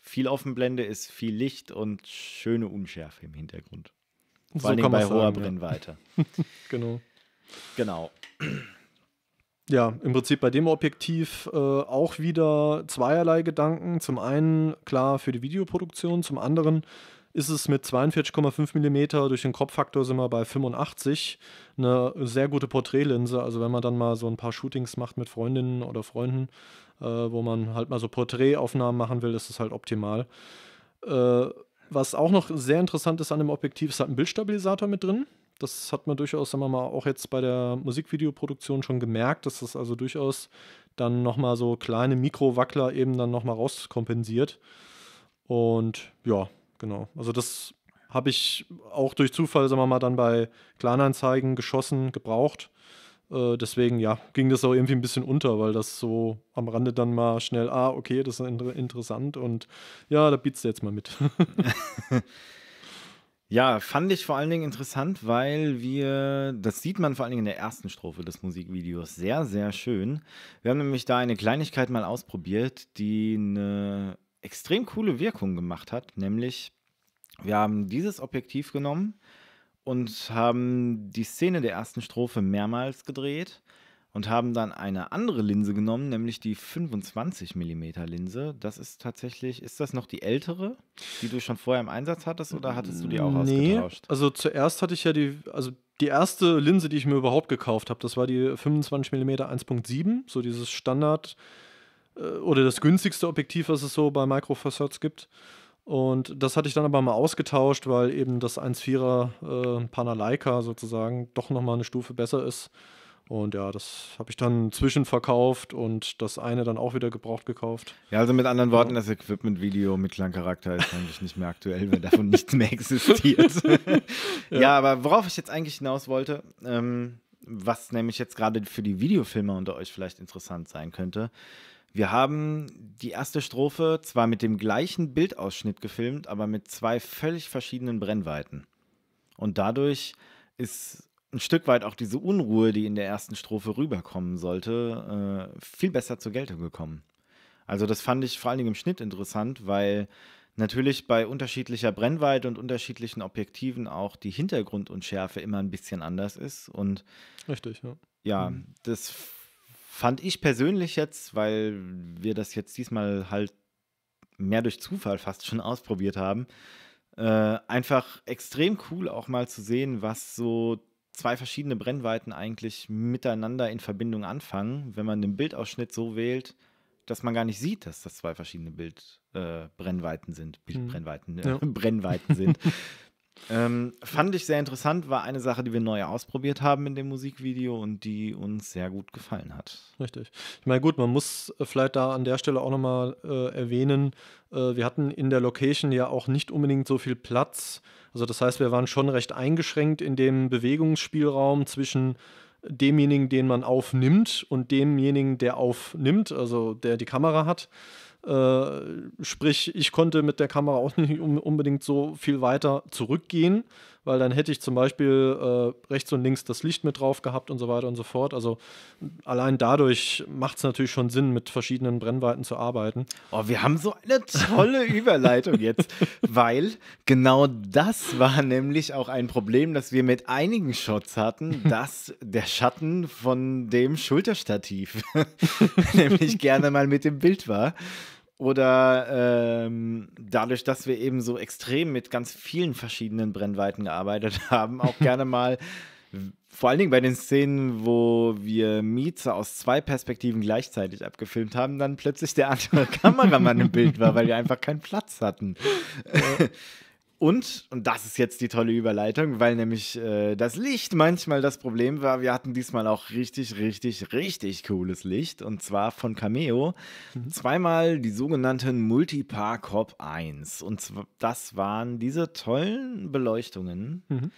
viel Offenblende ist viel Licht und schöne Unschärfe im Hintergrund. Vor So kann bei hoher sagen, ja. Brennweite. Genau. Genau. Ja, im Prinzip bei dem Objektiv äh, auch wieder zweierlei Gedanken. Zum einen, klar, für die Videoproduktion, zum anderen ist es mit 42,5 mm durch den Kropffaktor sind wir bei 85 eine sehr gute Porträtlinse. Also wenn man dann mal so ein paar Shootings macht mit Freundinnen oder Freunden, äh, wo man halt mal so Porträtaufnahmen machen will, ist es halt optimal. Äh, was auch noch sehr interessant ist an dem Objektiv, ist halt ein Bildstabilisator mit drin. Das hat man durchaus, sagen wir mal, auch jetzt bei der Musikvideoproduktion schon gemerkt, dass das also durchaus dann nochmal so kleine Mikrowackler eben dann nochmal rauskompensiert. Und ja, genau. Also das habe ich auch durch Zufall, sagen wir mal, dann bei Kleinanzeigen geschossen, gebraucht. Äh, deswegen, ja, ging das auch irgendwie ein bisschen unter, weil das so am Rande dann mal schnell, ah, okay, das ist inter interessant und ja, da bietst du jetzt mal mit. Ja, fand ich vor allen Dingen interessant, weil wir, das sieht man vor allen Dingen in der ersten Strophe des Musikvideos sehr, sehr schön. Wir haben nämlich da eine Kleinigkeit mal ausprobiert, die eine extrem coole Wirkung gemacht hat, nämlich wir haben dieses Objektiv genommen und haben die Szene der ersten Strophe mehrmals gedreht und haben dann eine andere Linse genommen, nämlich die 25 mm Linse. Das ist tatsächlich, ist das noch die ältere, die du schon vorher im Einsatz hattest oder hattest du die auch nee, ausgetauscht? Also zuerst hatte ich ja die, also die erste Linse, die ich mir überhaupt gekauft habe, das war die 25 mm 1.7, so dieses Standard äh, oder das günstigste Objektiv, was es so bei Micro Four Thirds gibt. Und das hatte ich dann aber mal ausgetauscht, weil eben das 1.4er äh, Panaleika sozusagen doch nochmal eine Stufe besser ist. Und ja, das habe ich dann zwischenverkauft und das eine dann auch wieder gebraucht gekauft. Ja, also mit anderen Worten, das Equipment-Video mit Klangcharakter ist eigentlich nicht mehr aktuell, wenn davon nichts mehr existiert. ja. ja. aber worauf ich jetzt eigentlich hinaus wollte, ähm, was nämlich jetzt gerade für die Videofilmer unter euch vielleicht interessant sein könnte. Wir haben die erste Strophe zwar mit dem gleichen Bildausschnitt gefilmt, aber mit zwei völlig verschiedenen Brennweiten. Und dadurch ist ein Stück weit auch diese Unruhe, die in der ersten Strophe rüberkommen sollte, äh, viel besser zur Geltung gekommen. Also das fand ich vor allen Dingen im Schnitt interessant, weil natürlich bei unterschiedlicher Brennweite und unterschiedlichen Objektiven auch die Hintergrundunschärfe immer ein bisschen anders ist. Und Richtig, ja. Ja, mhm. das fand ich persönlich jetzt, weil wir das jetzt diesmal halt mehr durch Zufall fast schon ausprobiert haben, äh, einfach extrem cool auch mal zu sehen, was so zwei verschiedene Brennweiten eigentlich miteinander in Verbindung anfangen, wenn man den Bildausschnitt so wählt, dass man gar nicht sieht, dass das zwei verschiedene Bildbrennweiten äh, sind. Bildbrennweiten, äh, ja. Brennweiten sind. ähm, fand ich sehr interessant, war eine Sache, die wir neu ausprobiert haben in dem Musikvideo und die uns sehr gut gefallen hat. Richtig. Ich meine, gut, man muss äh, vielleicht da an der Stelle auch nochmal äh, erwähnen, äh, wir hatten in der Location ja auch nicht unbedingt so viel Platz, also das heißt, wir waren schon recht eingeschränkt in dem Bewegungsspielraum zwischen demjenigen, den man aufnimmt und demjenigen, der aufnimmt, also der die Kamera hat. Äh, sprich, ich konnte mit der Kamera auch nicht unbedingt so viel weiter zurückgehen, weil dann hätte ich zum Beispiel äh, rechts und links das Licht mit drauf gehabt und so weiter und so fort. Also allein dadurch macht es natürlich schon Sinn, mit verschiedenen Brennweiten zu arbeiten. Oh, wir haben so eine tolle Überleitung jetzt, weil genau das war nämlich auch ein Problem, das wir mit einigen Shots hatten, dass der Schatten von dem Schulterstativ nämlich gerne mal mit dem Bild war. Oder ähm, dadurch, dass wir eben so extrem mit ganz vielen verschiedenen Brennweiten gearbeitet haben, auch gerne mal, vor allen Dingen bei den Szenen, wo wir Mieze aus zwei Perspektiven gleichzeitig abgefilmt haben, dann plötzlich der andere Kameramann im Bild war, weil wir einfach keinen Platz hatten. Und, und das ist jetzt die tolle Überleitung, weil nämlich äh, das Licht manchmal das Problem war. Wir hatten diesmal auch richtig, richtig, richtig cooles Licht. Und zwar von Cameo. Mhm. Zweimal die sogenannten Multipar Cop 1. Und das waren diese tollen Beleuchtungen. Mhm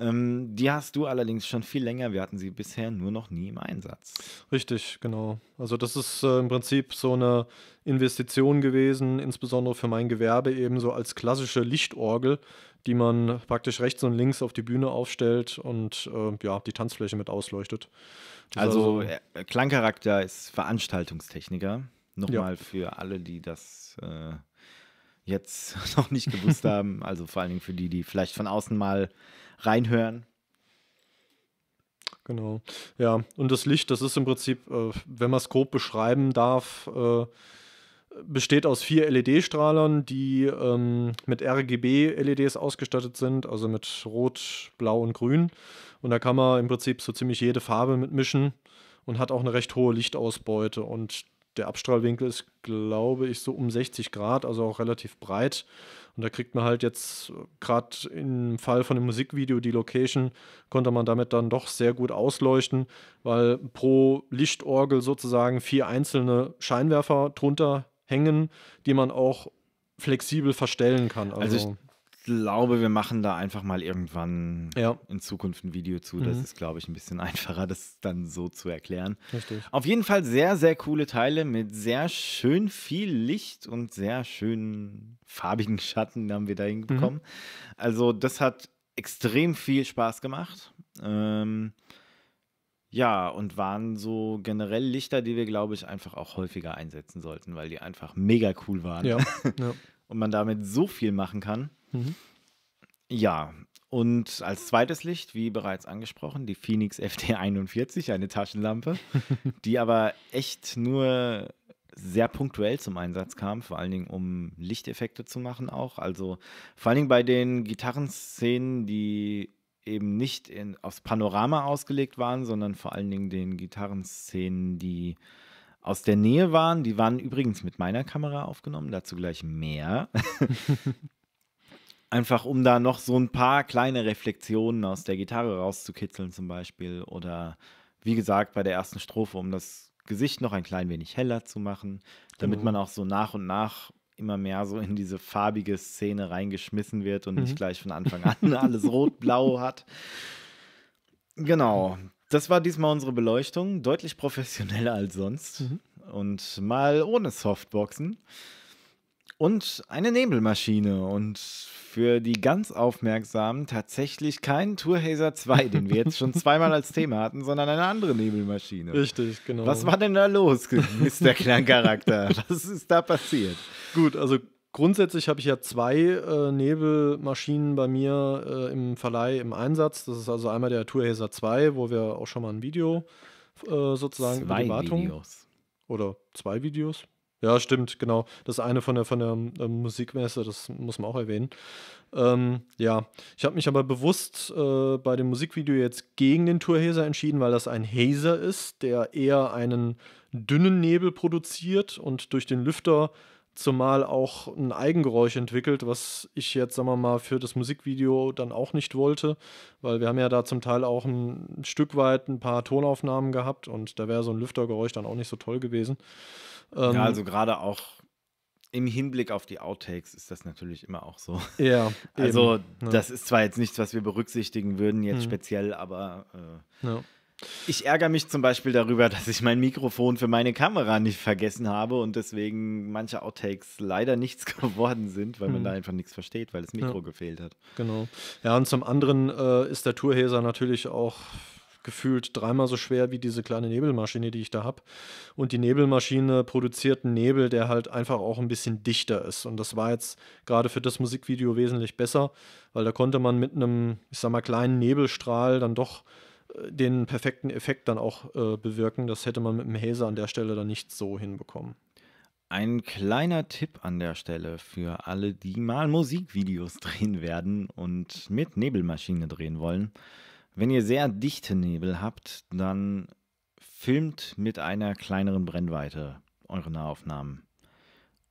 ähm, die hast du allerdings schon viel länger. Wir hatten sie bisher nur noch nie im Einsatz. Richtig, genau. Also das ist äh, im Prinzip so eine Investition gewesen, insbesondere für mein Gewerbe eben so als klassische Lichtorgel, die man praktisch rechts und links auf die Bühne aufstellt und äh, ja, die Tanzfläche mit ausleuchtet. Also, also äh, Klangcharakter ist Veranstaltungstechniker. Nochmal ja. für alle, die das äh, jetzt noch nicht gewusst haben. Also vor allen Dingen für die, die vielleicht von außen mal reinhören. Genau. Ja, und das Licht, das ist im Prinzip, äh, wenn man es grob beschreiben darf, äh, besteht aus vier LED-Strahlern, die ähm, mit RGB-LEDs ausgestattet sind, also mit Rot, Blau und Grün. Und da kann man im Prinzip so ziemlich jede Farbe mitmischen und hat auch eine recht hohe Lichtausbeute. Und der Abstrahlwinkel ist, glaube ich, so um 60 Grad, also auch relativ breit. Und da kriegt man halt jetzt, gerade im Fall von dem Musikvideo, die Location, konnte man damit dann doch sehr gut ausleuchten, weil pro Lichtorgel sozusagen vier einzelne Scheinwerfer drunter hängen, die man auch flexibel verstellen kann. Also, also ich glaube, wir machen da einfach mal irgendwann ja. in Zukunft ein Video zu. Das mhm. ist, glaube ich, ein bisschen einfacher, das dann so zu erklären. Richtig. Auf jeden Fall sehr, sehr coole Teile mit sehr schön viel Licht und sehr schönen farbigen Schatten haben wir da hinbekommen. Mhm. Also das hat extrem viel Spaß gemacht. Ähm, ja, und waren so generell Lichter, die wir, glaube ich, einfach auch häufiger einsetzen sollten, weil die einfach mega cool waren. Ja. ja. und man damit so viel machen kann. Mhm. Ja, und als zweites Licht, wie bereits angesprochen, die Phoenix FT41, eine Taschenlampe, die aber echt nur sehr punktuell zum Einsatz kam, vor allen Dingen um Lichteffekte zu machen auch. Also vor allen Dingen bei den Gitarrenszenen, die eben nicht in, aufs Panorama ausgelegt waren, sondern vor allen Dingen den Gitarrenszenen, die aus der Nähe waren. Die waren übrigens mit meiner Kamera aufgenommen, dazu gleich mehr. Einfach um da noch so ein paar kleine Reflexionen aus der Gitarre rauszukitzeln zum Beispiel. Oder wie gesagt, bei der ersten Strophe, um das Gesicht noch ein klein wenig heller zu machen, damit mhm. man auch so nach und nach immer mehr so in diese farbige Szene reingeschmissen wird und mhm. nicht gleich von Anfang an alles rot-blau hat. Genau. Das war diesmal unsere Beleuchtung. Deutlich professioneller als sonst. Mhm. Und mal ohne Softboxen. Und eine Nebelmaschine. Und für die ganz Aufmerksamen tatsächlich kein Tourhazer 2, den wir jetzt schon zweimal als Thema hatten, sondern eine andere Nebelmaschine. Richtig, genau. Was war denn da los, Mr. Klangcharakter? Was ist da passiert? Gut, also grundsätzlich habe ich ja zwei äh, Nebelmaschinen bei mir äh, im Verleih im Einsatz. Das ist also einmal der Tourhazer 2, wo wir auch schon mal ein Video äh, sozusagen zwei über die Wartung. Videos. Oder zwei Videos. Ja, stimmt, genau. Das eine von der, von der äh, Musikmesse, das muss man auch erwähnen. Ähm, ja, ich habe mich aber bewusst äh, bei dem Musikvideo jetzt gegen den Tourhazer entschieden, weil das ein Hazer ist, der eher einen dünnen Nebel produziert und durch den Lüfter zumal auch ein Eigengeräusch entwickelt, was ich jetzt, sagen wir mal, für das Musikvideo dann auch nicht wollte, weil wir haben ja da zum Teil auch ein Stück weit ein paar Tonaufnahmen gehabt und da wäre so ein Lüftergeräusch dann auch nicht so toll gewesen. Ähm, ja, also gerade auch im Hinblick auf die Outtakes ist das natürlich immer auch so. Ja. Also, eben, ja. das ist zwar jetzt nichts, was wir berücksichtigen würden, jetzt mhm. speziell, aber äh, ja. ich ärgere mich zum Beispiel darüber, dass ich mein Mikrofon für meine Kamera nicht vergessen habe und deswegen manche Outtakes leider nichts geworden sind, weil mhm. man da einfach nichts versteht, weil das Mikro ja. gefehlt hat. Genau. Ja, und zum anderen äh, ist der Tourhäser natürlich auch gefühlt dreimal so schwer wie diese kleine Nebelmaschine, die ich da habe. Und die Nebelmaschine produziert einen Nebel, der halt einfach auch ein bisschen dichter ist. Und das war jetzt gerade für das Musikvideo wesentlich besser, weil da konnte man mit einem, ich sag mal, kleinen Nebelstrahl dann doch äh, den perfekten Effekt dann auch äh, bewirken. Das hätte man mit dem Hazer an der Stelle dann nicht so hinbekommen. Ein kleiner Tipp an der Stelle für alle, die mal Musikvideos drehen werden und mit Nebelmaschine drehen wollen. Wenn ihr sehr dichte Nebel habt, dann filmt mit einer kleineren Brennweite eure Nahaufnahmen.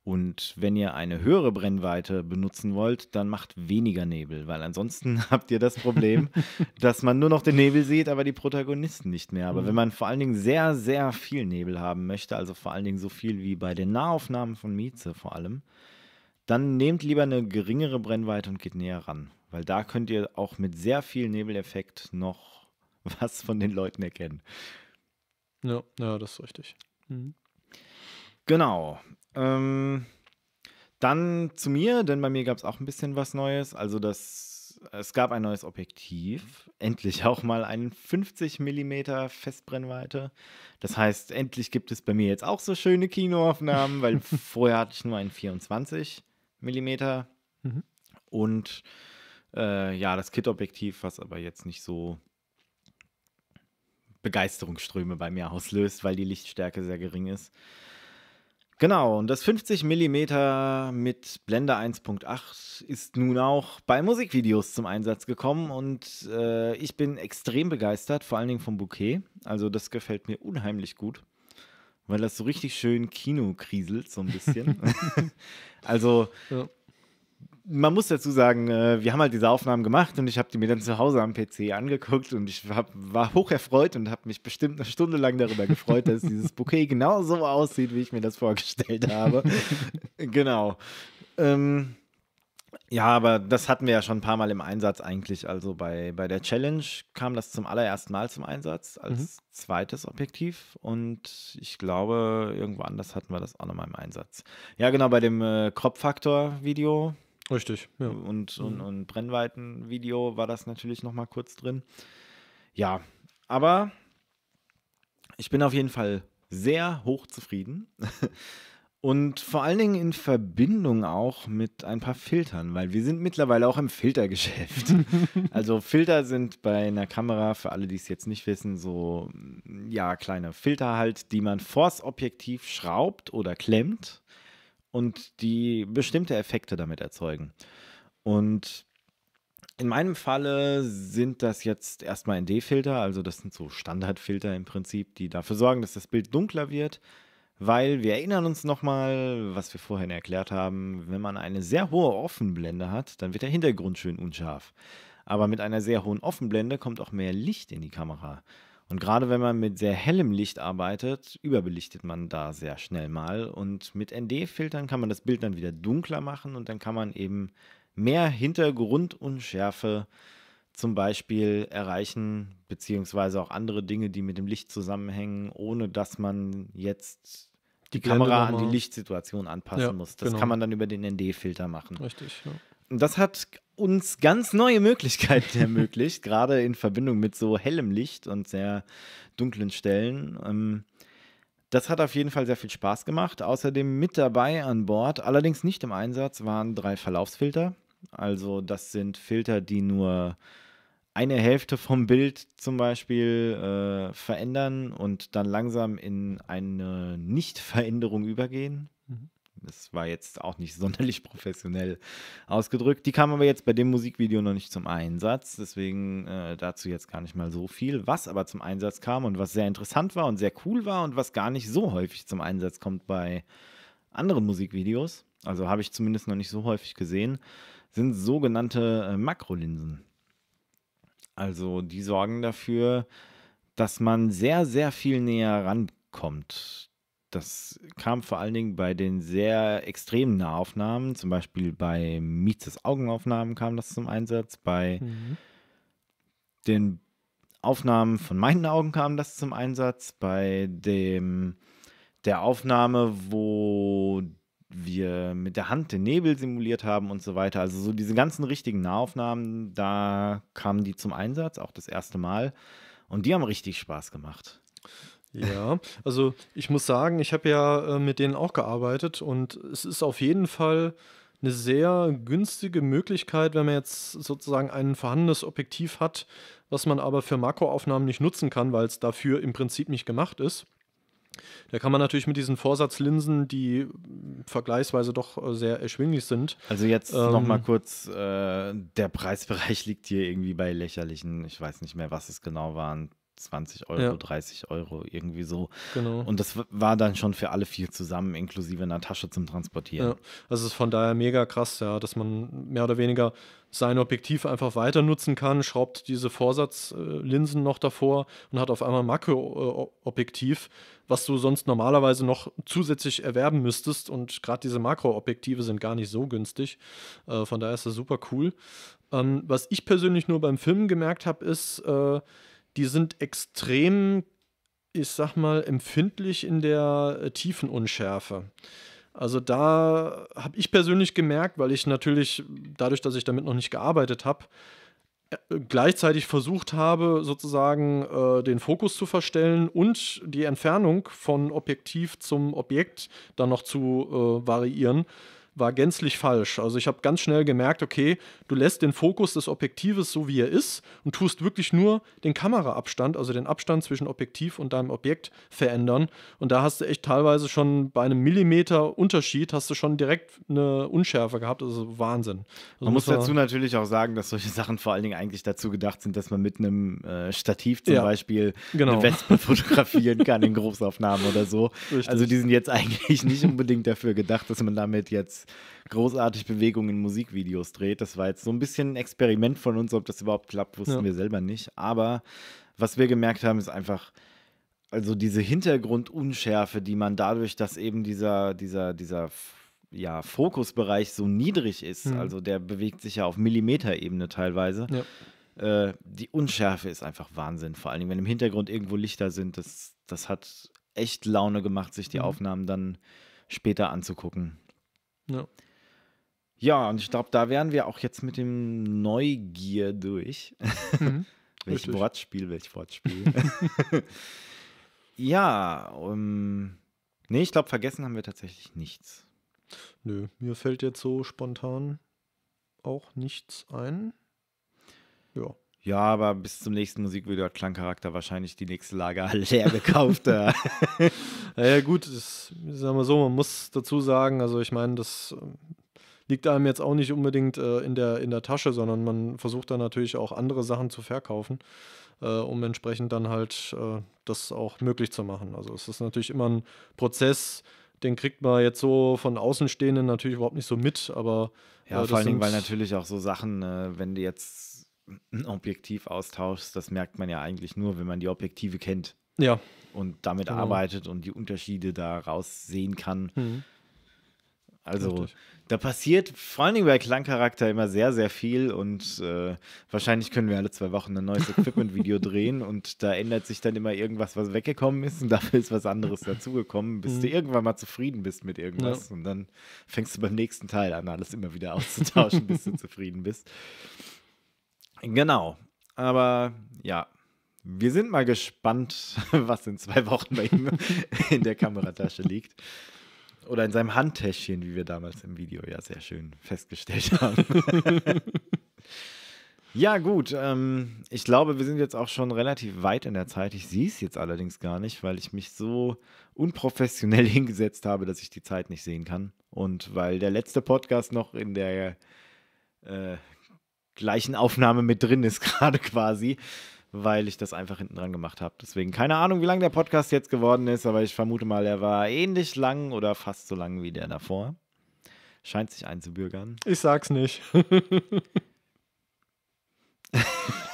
Und wenn ihr eine höhere Brennweite benutzen wollt, dann macht weniger Nebel, weil ansonsten habt ihr das Problem, dass man nur noch den Nebel sieht, aber die Protagonisten nicht mehr. Aber mhm. wenn man vor allen Dingen sehr, sehr viel Nebel haben möchte, also vor allen Dingen so viel wie bei den Nahaufnahmen von Mieze vor allem, dann nehmt lieber eine geringere Brennweite und geht näher ran. Weil da könnt ihr auch mit sehr viel Nebeleffekt noch was von den Leuten erkennen. Ja, ja, das ist richtig. Mhm. Genau. Ähm, dann zu mir, denn bei mir gab es auch ein bisschen was Neues. Also das, es gab ein neues Objektiv. Endlich auch mal einen 50 mm Festbrennweite. Das heißt, endlich gibt es bei mir jetzt auch so schöne Kinoaufnahmen, weil vorher hatte ich nur einen 24 mm. Mhm. Und äh, ja, das Kit-Objektiv, was aber jetzt nicht so Begeisterungsströme bei mir auslöst, weil die Lichtstärke sehr gering ist. Genau, und das 50 mm mit Blende 1.8 ist nun auch bei Musikvideos zum Einsatz gekommen und äh, ich bin extrem begeistert, vor allen Dingen vom Bouquet. Also das gefällt mir unheimlich gut, weil das so richtig schön Kino kriselt, so ein bisschen. also ja man muss dazu sagen, äh, wir haben halt diese Aufnahmen gemacht und ich habe die mir dann zu Hause am PC angeguckt und ich hab, war hoch erfreut und habe mich bestimmt eine Stunde lang darüber gefreut, dass dieses Bouquet genau so aussieht, wie ich mir das vorgestellt habe. genau. Ähm, ja, aber das hatten wir ja schon ein paar Mal im Einsatz eigentlich. Also bei, bei der Challenge kam das zum allerersten Mal zum Einsatz als mhm. zweites Objektiv und ich glaube, irgendwo anders hatten wir das auch nochmal im Einsatz. Ja, genau, bei dem äh, Crop-Factor-Video Richtig, ja. Und, und, mhm. und Brennweiten-Video war das natürlich noch mal kurz drin. Ja, aber ich bin auf jeden Fall sehr hoch zufrieden. Und vor allen Dingen in Verbindung auch mit ein paar Filtern, weil wir sind mittlerweile auch im Filtergeschäft. also Filter sind bei einer Kamera, für alle, die es jetzt nicht wissen, so ja kleine Filter halt, die man vors Objektiv schraubt oder klemmt und die bestimmte Effekte damit erzeugen. Und in meinem Falle sind das jetzt erstmal ND-Filter, also das sind so Standardfilter im Prinzip, die dafür sorgen, dass das Bild dunkler wird, weil wir erinnern uns nochmal, was wir vorhin erklärt haben, wenn man eine sehr hohe Offenblende hat, dann wird der Hintergrund schön unscharf. Aber mit einer sehr hohen Offenblende kommt auch mehr Licht in die Kamera. Und gerade wenn man mit sehr hellem Licht arbeitet, überbelichtet man da sehr schnell mal. Und mit ND-Filtern kann man das Bild dann wieder dunkler machen und dann kann man eben mehr Hintergrundunschärfe zum Beispiel erreichen, beziehungsweise auch andere Dinge, die mit dem Licht zusammenhängen, ohne dass man jetzt die, Kamera an die Lichtsituation anpassen ja, muss. Das genau. kann man dann über den ND-Filter machen. Richtig, ja. Und das hat uns ganz neue Möglichkeiten ermöglicht, gerade in Verbindung mit so hellem Licht und sehr dunklen Stellen. Ähm, das hat auf jeden Fall sehr viel Spaß gemacht. Außerdem mit dabei an Bord, allerdings nicht im Einsatz, waren drei Verlaufsfilter. Also das sind Filter, die nur eine Hälfte vom Bild zum Beispiel äh, verändern und dann langsam in eine Nichtveränderung übergehen. Das war jetzt auch nicht sonderlich professionell ausgedrückt. Die kam aber jetzt bei dem Musikvideo noch nicht zum Einsatz. Deswegen äh, dazu jetzt gar nicht mal so viel. Was aber zum Einsatz kam und was sehr interessant war und sehr cool war und was gar nicht so häufig zum Einsatz kommt bei anderen Musikvideos, also habe ich zumindest noch nicht so häufig gesehen, sind sogenannte äh, Makrolinsen. Also die sorgen dafür, dass man sehr, sehr viel näher rankommt das kam vor allen Dingen bei den sehr extremen Nahaufnahmen, zum Beispiel bei Mietzes Augenaufnahmen kam das zum Einsatz, bei mhm. den Aufnahmen von meinen Augen kam das zum Einsatz, bei dem der Aufnahme, wo wir mit der Hand den Nebel simuliert haben und so weiter. Also so diese ganzen richtigen Nahaufnahmen, da kamen die zum Einsatz, auch das erste Mal. Und die haben richtig Spaß gemacht. Ja, also ich muss sagen, ich habe ja äh, mit denen auch gearbeitet und es ist auf jeden Fall eine sehr günstige Möglichkeit, wenn man jetzt sozusagen ein vorhandenes Objektiv hat, was man aber für Makroaufnahmen nicht nutzen kann, weil es dafür im Prinzip nicht gemacht ist. Da kann man natürlich mit diesen Vorsatzlinsen, die vergleichsweise doch äh, sehr erschwinglich sind. Also jetzt ähm, nochmal kurz, äh, der Preisbereich liegt hier irgendwie bei lächerlichen, ich weiß nicht mehr, was es genau waren, 20 Euro, ja. 30 Euro, irgendwie so. Genau. Und das war dann schon für alle vier zusammen, inklusive einer Tasche zum Transportieren. Ja, also es ist von daher mega krass, ja, dass man mehr oder weniger sein Objektiv einfach weiter nutzen kann, schraubt diese Vorsatzlinsen noch davor und hat auf einmal ein Makroobjektiv, was du sonst normalerweise noch zusätzlich erwerben müsstest. Und gerade diese Makroobjektive sind gar nicht so günstig. Äh, von daher ist das super cool. Ähm, was ich persönlich nur beim Filmen gemerkt habe, ist, äh, die sind extrem, ich sag mal, empfindlich in der äh, Tiefenunschärfe. Also da habe ich persönlich gemerkt, weil ich natürlich dadurch, dass ich damit noch nicht gearbeitet habe, äh, gleichzeitig versucht habe, sozusagen äh, den Fokus zu verstellen und die Entfernung von Objektiv zum Objekt dann noch zu äh, variieren, war gänzlich falsch. Also ich habe ganz schnell gemerkt, okay, du lässt den Fokus des Objektives so wie er ist und tust wirklich nur den Kameraabstand, also den Abstand zwischen Objektiv und deinem Objekt verändern. Und da hast du echt teilweise schon bei einem Millimeter Unterschied hast du schon direkt eine Unschärfe gehabt. Also Wahnsinn. Also man muss dazu natürlich auch sagen, dass solche Sachen vor allen Dingen eigentlich dazu gedacht sind, dass man mit einem äh, Stativ zum Ja, Beispiel genau. eine Wespe fotografieren kann in Großaufnahmen oder so. Richtig. Also die sind jetzt eigentlich nicht unbedingt dafür gedacht, dass man damit jetzt großartig Bewegungen in Musikvideos dreht. Das war jetzt so ein bisschen ein Experiment von uns, ob das überhaupt klappt, wussten Ja. wir selber nicht. Aber was wir gemerkt haben, ist einfach, also diese Hintergrundunschärfe, die man dadurch, dass eben dieser, dieser, dieser ja, Fokusbereich so niedrig ist, Mhm. also der bewegt sich ja auf Millimeterebene teilweise. Ja. Äh, die Unschärfe ist einfach Wahnsinn. Vor allen Dingen, wenn im Hintergrund irgendwo Lichter sind, das, das hat echt Laune gemacht, sich die Mhm. Aufnahmen dann später anzugucken. Ja. Ja, und ich glaube, da wären wir auch jetzt mit dem Neugier durch. Mhm. Welch Richtig. Wortspiel, welch Wortspiel. ja, um, nee, ich glaube, vergessen haben wir tatsächlich nichts. Nö, mir fällt jetzt so spontan auch nichts ein. Ja. Ja, aber bis zum nächsten Musikvideo hat Klangcharakter wahrscheinlich die nächste Lage leer gekauft. Naja, gut, das, sagen wir so, man muss dazu sagen, also ich meine, das ähm, liegt einem jetzt auch nicht unbedingt äh, in, der, in der Tasche, sondern man versucht dann natürlich auch andere Sachen zu verkaufen, äh, um entsprechend dann halt äh, das auch möglich zu machen. Also es ist natürlich immer ein Prozess, den kriegt man jetzt so von Außenstehenden natürlich überhaupt nicht so mit, aber Ja, äh, vor allen Dingen, weil natürlich auch so Sachen, äh, wenn du jetzt ein Objektiv austauschst, das merkt man ja eigentlich nur, wenn man die Objektive kennt Ja. und damit Genau. arbeitet und die Unterschiede daraus sehen kann. Mhm. Also Richtig. da passiert vor allen Dingen bei Klangcharakter immer sehr, sehr viel und äh, wahrscheinlich können wir alle zwei Wochen ein neues Equipment-Video drehen und da ändert sich dann immer irgendwas, was weggekommen ist und dafür ist was anderes dazugekommen, bis Mhm. du irgendwann mal zufrieden bist mit irgendwas und dann fängst du beim nächsten Teil an, alles immer wieder auszutauschen, bis du zufrieden bist. Genau, aber ja, wir sind mal gespannt, was in zwei Wochen bei ihm in der Kameratasche liegt. Oder in seinem Handtäschchen, wie wir damals im Video ja sehr schön festgestellt haben. ja, gut. Ähm, ich glaube, wir sind jetzt auch schon relativ weit in der Zeit. Ich sehe es jetzt allerdings gar nicht, weil ich mich so unprofessionell hingesetzt habe, dass ich die Zeit nicht sehen kann. Und weil der letzte Podcast noch in der äh, gleichen Aufnahme mit drin ist, gerade quasi, weil ich das einfach hinten dran gemacht habe. Deswegen keine Ahnung, wie lang der Podcast jetzt geworden ist, aber ich vermute mal, er war ähnlich lang oder fast so lang wie der davor. Scheint sich einzubürgern. Ich sag's nicht.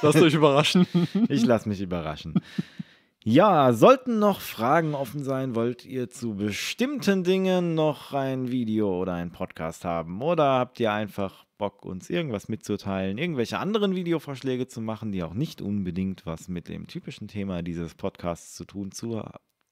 Lasst euch überraschen. Ich lasse mich überraschen. Ja, sollten noch Fragen offen sein, wollt ihr zu bestimmten Dingen noch ein Video oder einen Podcast haben? Oder habt ihr einfach Bock, uns irgendwas mitzuteilen, irgendwelche anderen Videovorschläge zu machen, die auch nicht unbedingt was mit dem typischen Thema dieses Podcasts zu tun zu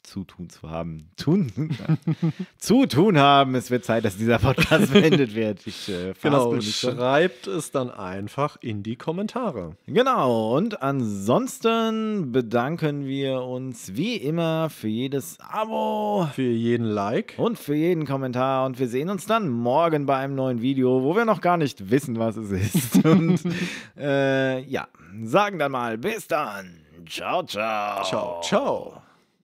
zu tun zu haben, tun, zu tun haben. Es wird Zeit, dass dieser Podcast beendet wird. Ich äh, Genau, schreibt es dann einfach in die Kommentare. Genau, und ansonsten bedanken wir uns wie immer für jedes Abo Für jeden Like. und für jeden Kommentar und wir sehen uns dann morgen bei einem neuen Video, wo wir noch gar nicht wissen, was es ist. Und äh, ja, sagen dann mal bis dann. Ciao, ciao. Ciao, ciao.